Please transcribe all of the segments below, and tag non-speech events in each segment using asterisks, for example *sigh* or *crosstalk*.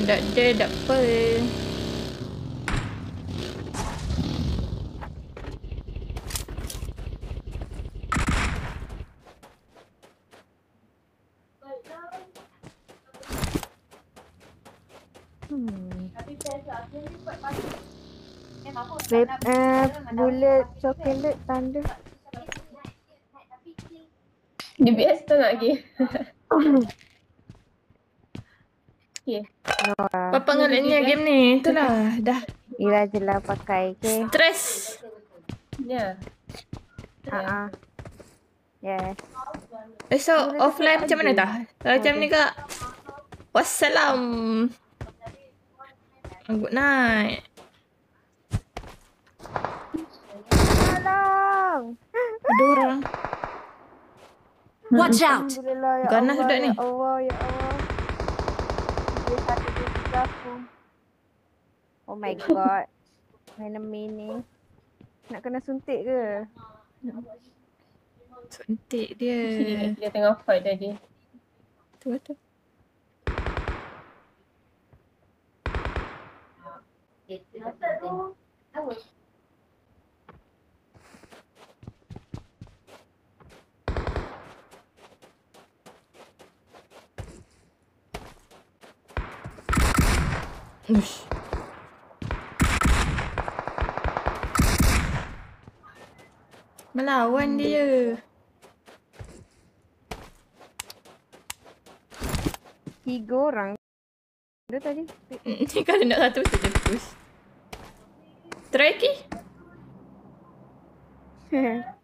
Tak ada, tak apa. Vape, uh, bullet, chocolate, thunder. DBS tu nak lagi. *laughs* okay. No, uh, Apa pengalatnya game ni? Itulah, dah. Ira je lah pakai, okay? Stress. Ya. Uh-uh. Yes. Esok offline macam mana dah? Kalau macam ni kak. Wassalam. Good night. Tolong! Ada orang. Watch out! Ganas budak ni. Allah, ya Allah. Dia satu dia tiga aku. Oh my god. Enemy ni. Nak kena suntik ke? Suntik dia. Dia, *laughs* dia tengah fight tadi. Tu tu. Ush. Melawan dia. Tiga orang. Dia tadi. Ni *laughs* kalau nak satu saja push. Try ki. *laughs*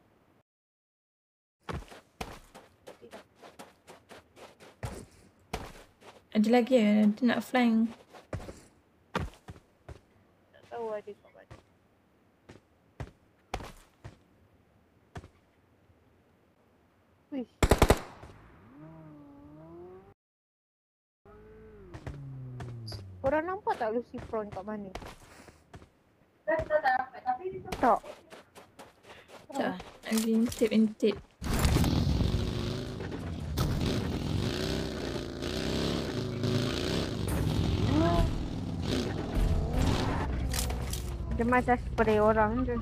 Ada lagi ya, dia nak flying. tak tahu ada kat mana. Wish. Korang nampak tak Lucy Prawn kat mana? Tak. Tak. Lagi intip intip. Dia macam spray orang je.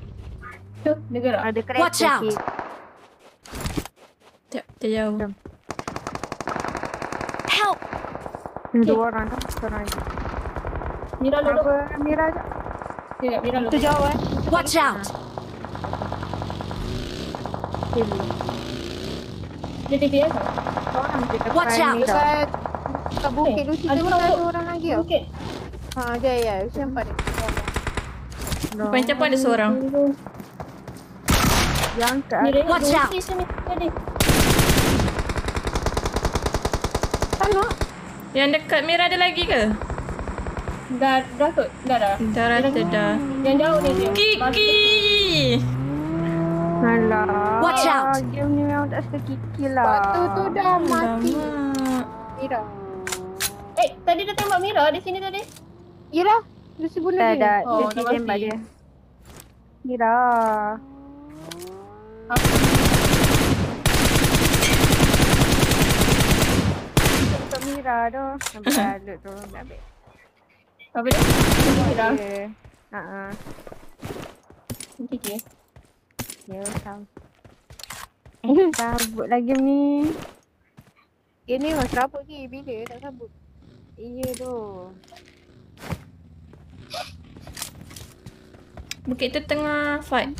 Tu, dia gerak. Ada Watch kereta out. sikit. Tak, tak jauh. Jom. Help! Dua orang tu. Seorang lagi. Mira dulu. Apa Mira je? Dia Mira dulu. Tu jauh eh. Watch out! Dia? Orang je depan Watch out. Mira. Dekat, dekat bukit Eh, Lucy ada tu orang ada tu. orang lagi tau. Bukit. Ha, dia ya. Lucy nampak dia. No. Depan pun ada seorang. Yang kat Mira Watch out. Tengok. Yang dekat Mira ada lagi ke? Dah, dah kot. Dah, dah. Dah rata dah. Yang jauh ni dia. Kiki! Alah. Watch out. Game ni memang tak suka kiki lah. Batu tu dah mati. Mira. Eh, tadi dia tembak Mira di sini tadi. Yelah. Lucy bunuh Dah, dia. dah. Oh, Oh, Lucy dah tembak dia. Mira. Untuk Mira tu. Nampak *laughs* balut tu. Ambil. Apa dia? Mira. Ya. Haa. Kiki. Ya, sam. Sabut lagi ni. Ini mas rabut lagi. Bila tak sabut? Iya tu. Bukit tu tengah fight.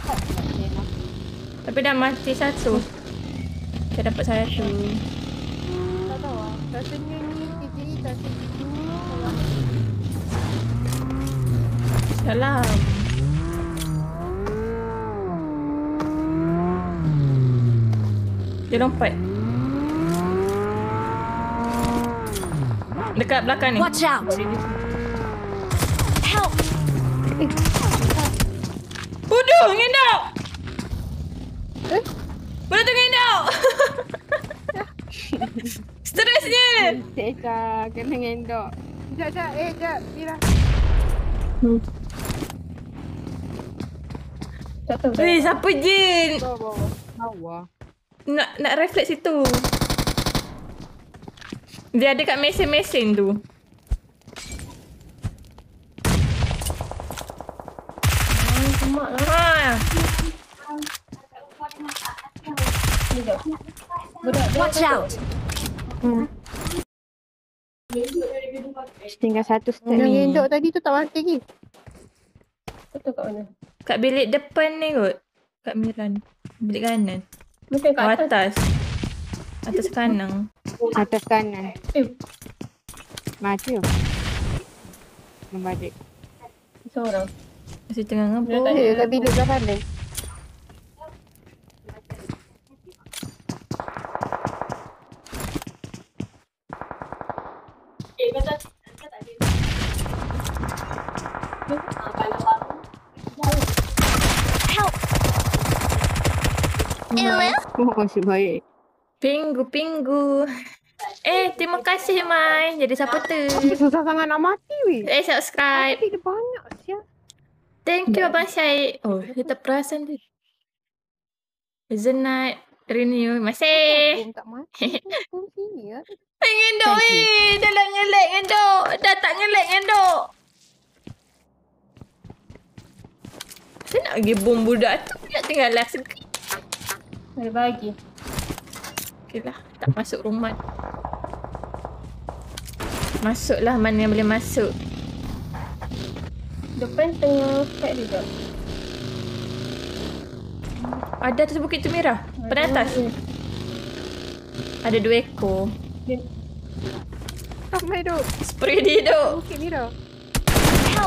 Tapi dah mati satu. Kita dapat satu. Tak tahu lah. Rasanya ni KJ tak segitu. Salam. Dia lompat. Dekat belakang ni. Watch out! Help! Bodoh, ngendau. Bodoh tu ngendau. *laughs* Stresnya. Teka, kena ngendok. Sekejap, sekejap. Eh, sekejap. Mira. Tak tahu. Eh, siapa jin? Ah. Nak nak reflect situ. Dia ada kat mesin-mesin tu. Lah. Ha. Watch out. Hmm. Tinggal satu stamina. Yang gendok tadi tu tak mati lagi. Betul kat mana? Kat bilik depan ni kot. Kat Miran. Bilik kanan. Oh, kat atas. atas. Atas kanan. Atas kanan. Eh, Mati tu. Membalik. seorang. Masih tengah Dia ada. Eh, kat bilik belah kanan. Masih baik. Pinggu, pinggu. Eh, terima kasih Mai. Jadi supporter. Susah sangat nak mati weh. Eh, subscribe. Tapi dia banyak siap. Thank you Abang Syed. Oh, dia tak perasan tu. Zenat. Renew. Masih. Bom tak mati. *laughs* Bom sini ya. Ngendok eh. Dah lah ngelek ngendok. Dah tak ngelek ngendok. Saya nak pergi bom budak tu. Nak tinggal lah sekali. Ada bagi. Okay lah. Tak masuk rumah. Masuklah mana yang boleh masuk. Depan tengah fight juga. Ada atas bukit tu merah. Pada atas. Ada dua ekor. Dia, Ramai duk. Spray dia duk. Bukit Mira.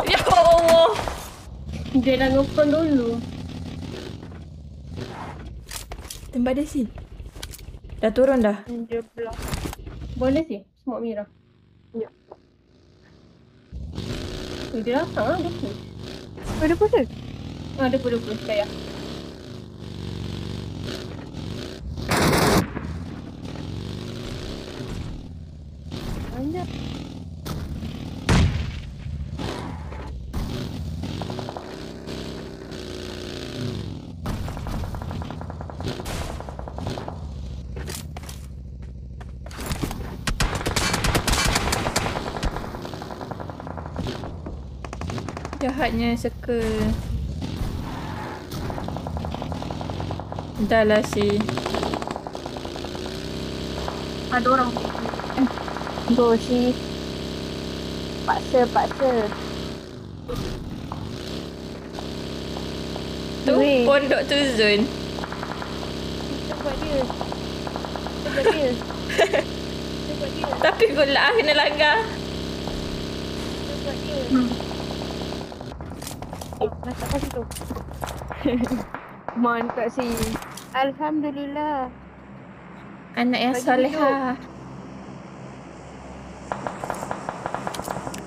Ya Allah. dia dah open dulu. Tembak dia si. Dah turun dah. Dia belah. Boleh sih. Smoke merah. Ya. Eh, dia datang lah. Dia pun. Oh, dia pun tu. Ah, dia pun, dia pun. Sekejap ya. Banyak. Jahatnya circle. Dah lah si. Ada orang. Go si. Paksa, paksa. Tu Weh. pondok tu zone. Kita buat dia. Kita buat dia. *laughs* Kita buat dia. Tapi pula kena langgar. Kita buat dia. Eh, kat situ. Mantap si. Alhamdulillah. Anak yang soleha.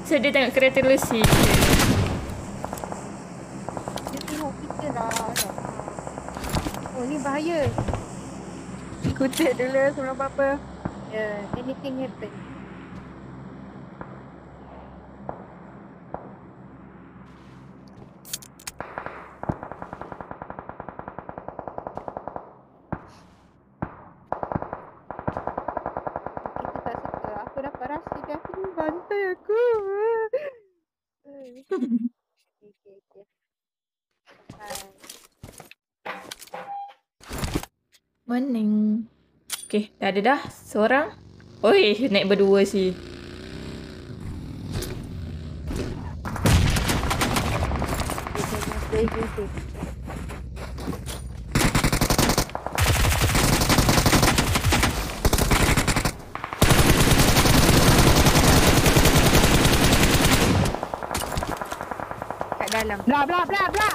So dia tengok kereta Lucy. Dia tengok kita lah. Oh ni bahaya. Kutip dulu sebelum apa-apa. Yeah, anything happen. Kita tak suka. Aku dapat rasa dia aku ni bantai aku. okay, okay, okay. Bye. Morning. Okay, dah ada dah. Seorang. Oi, naik berdua si. Very good. Kat dalam. Bla bla bla bla.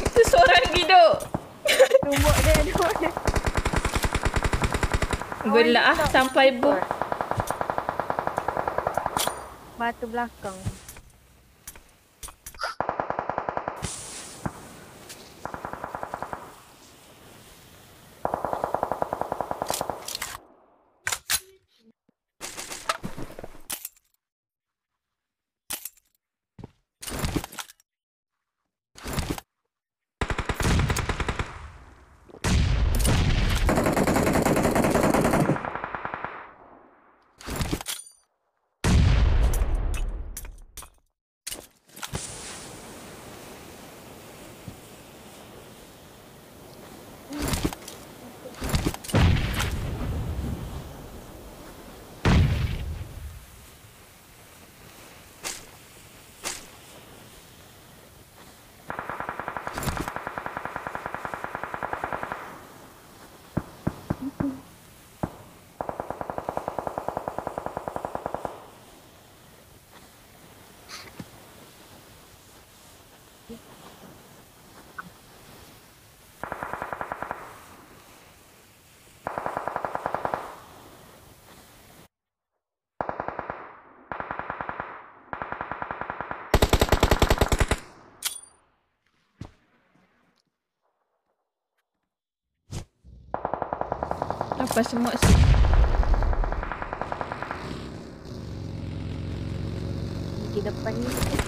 Itu seorang hidup. Tumbuk dia, tumbuk dia. Gelak ah sampai bom. Batu belakang. Lepas semua sih. Di depan ni.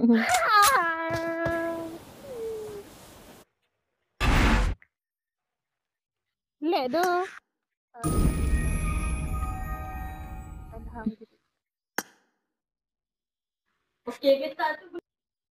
*laughs* Lek tu. Alhamdulillah. Okey ke tak tu?